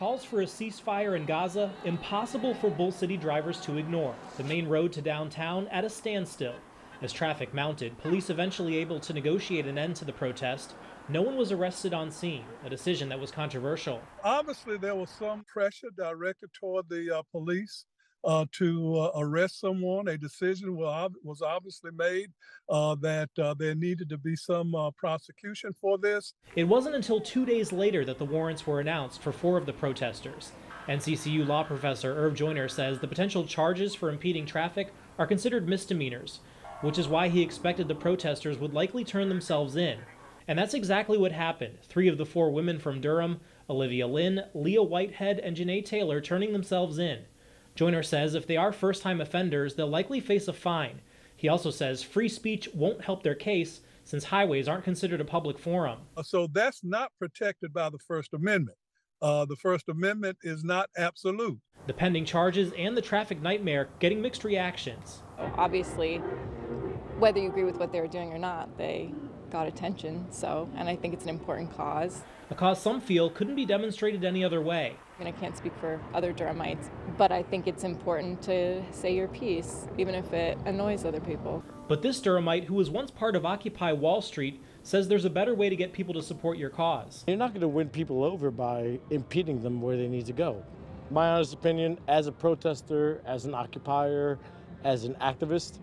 calls for a ceasefire in Gaza impossible for Bull City drivers to ignore. The main road to downtown at a standstill. As traffic mounted, police eventually able to negotiate an end to the protest. No one was arrested on scene, a decision that was controversial. Obviously, there was some pressure directed toward the uh, police uh, to uh, arrest someone. A decision was, obviously made uh, that uh, there needed to be some uh, prosecution for this. It wasn't until two days later that the warrants were announced for four of the protesters. NCCU law professor Irv Joyner says the potential charges for impeding traffic are considered misdemeanors, which is why he expected the protesters would likely turn themselves in. And that's exactly what happened. Three of the four women from Durham, Olivia Lynn, Leah Whitehead, and Janae Taylor, turning themselves in. Joyner says if they are first time offenders, they'll likely face a fine. He also says free speech won't help their case since highways aren't considered a public forum. Uh, So that's not protected by the First Amendment. Uh, the First Amendment is not absolute. The pending charges and the traffic nightmare getting mixed reactions. Obviously, whether you agree with what they were doing or not, they got attention. So, and I think it's an important cause. A cause some feel couldn't be demonstrated any other way. And I can't speak for other Durhamites, but I think it's important to say your piece, even if it annoys other people. But this Durhamite, who was once part of Occupy Wall Street, says there's a better way to get people to support your cause. You're not going to win people over by impeding them where they need to go. My honest opinion, as a protester, as an occupier, as an activist,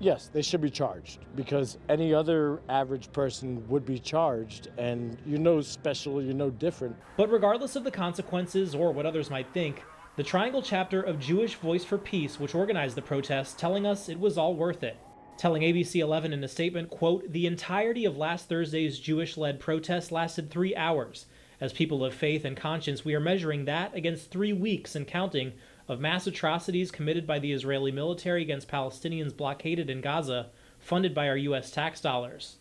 yes, they should be charged because any other average person would be charged, and you're no special, you're no different. But regardless of the consequences or what others might think, the Triangle chapter of Jewish Voice for Peace, which organized the protest, telling us it was all worth it. Telling ABC 11 in a statement, quote, the entirety of last Thursday's Jewish-led protest lasted three hours. As people of faith and conscience, we are measuring that against three weeks and counting of mass atrocities committed by the Israeli military against Palestinians blockaded in Gaza, funded by our U.S. tax dollars.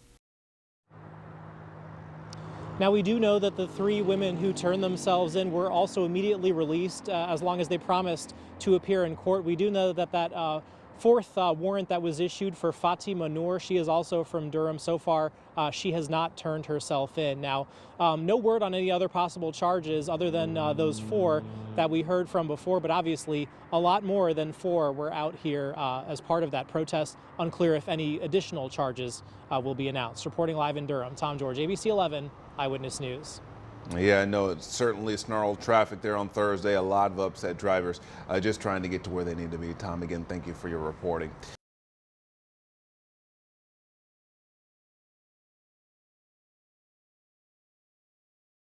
Now, we do know that the three women who turned themselves in were also immediately released uh, as long as they promised to appear in court. We do know that that uh, fourth uh, warrant that was issued for Fatima Noor, she is also from Durham. So far, uh, she has not turned herself in. Now, um, no word on any other possible charges other than uh, those four that we heard from before, but obviously a lot more than four were out here uh, as part of that protest. Unclear if any additional charges will be announced. Reporting live in Durham, Tom George, ABC 11. Eyewitness News. Yeah, I know it's certainly snarled traffic there on Thursday. A lot of upset drivers uh, just trying to get to where they need to be. Tom, again, thank you for your reporting.